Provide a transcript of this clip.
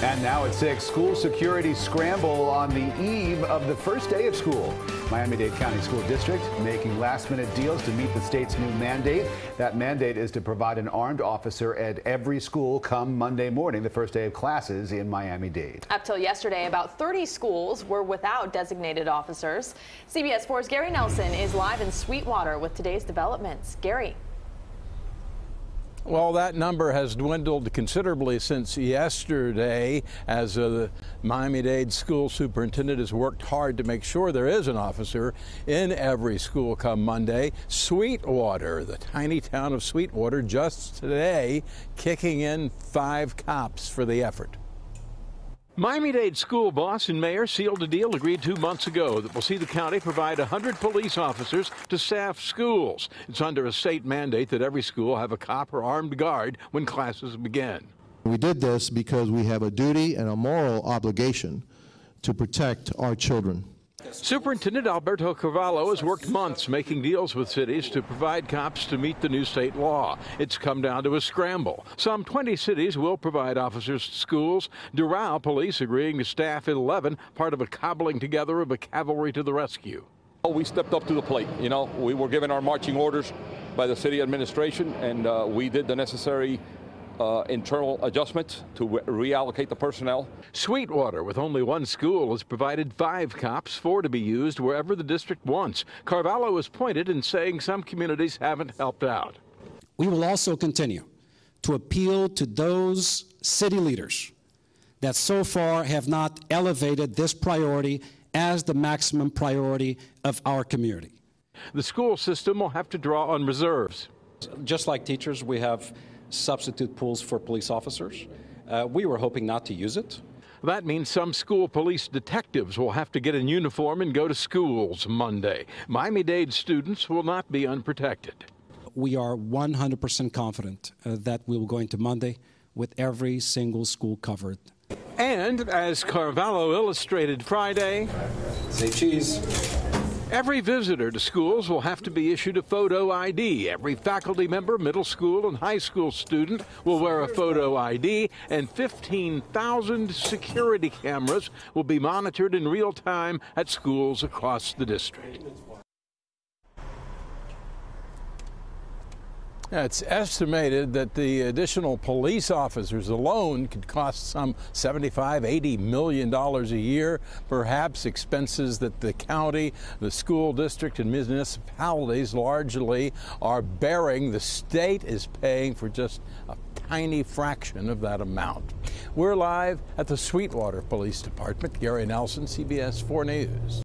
And now at 6, school security scramble on the eve of the first day of school. Miami-Dade County School District making last-minute deals to meet the state's new mandate. That mandate is to provide an armed officer at every school come Monday morning, the first day of classes in Miami-Dade. Up till yesterday, about 30 schools were without designated officers. CBS 4's Gary Nelson is live in Sweetwater with today's developments. Gary. Well, that number has dwindled considerably since yesterday as uh, the Miami-Dade school superintendent has worked hard to make sure there is an officer in every school come Monday. Sweetwater, the tiny town of Sweetwater, just today kicking in five cops for the effort. Miami-Dade school boss and mayor sealed a deal agreed two months ago that will see the county provide 100 police officers to staff schools. It's under a state mandate that every school have a cop or armed guard when classes begin. We did this because we have a duty and a moral obligation to protect our children. Superintendent Alberto Carvalho has worked months making deals with cities to provide cops to meet the new state law. It's come down to a scramble. Some 20 cities will provide officers to schools. Doral police agreeing to staff 11, part of a cobbling together of a cavalry to the rescue. Oh, we stepped up to the plate. You know, we were given our marching orders by the city administration, and uh, we did the necessary uh, internal adjustments to re reallocate the personnel. Sweetwater, with only one school, has provided five cops, four to be used wherever the district wants. Carvalho is pointed in saying some communities haven't helped out. We will also continue to appeal to those city leaders that so far have not elevated this priority as the maximum priority of our community. The school system will have to draw on reserves. Just like teachers, we have substitute pools for police officers. Uh, we were hoping not to use it. That means some school police detectives will have to get in uniform and go to schools Monday. Miami Dade students will not be unprotected. We are 100% confident uh, that we will go into Monday with every single school covered. And as Carvalho illustrated Friday, say cheese. Every visitor to schools will have to be issued a photo ID. Every faculty member, middle school, and high school student will wear a photo ID, and 15,000 security cameras will be monitored in real time at schools across the district. It's estimated that the additional police officers alone could cost some 75, 80 million dollars a year, perhaps expenses that the county, the school district, and municipalities largely are bearing. The state is paying for just a tiny fraction of that amount. We're live at the Sweetwater Police Department. Gary Nelson, CBS 4 News.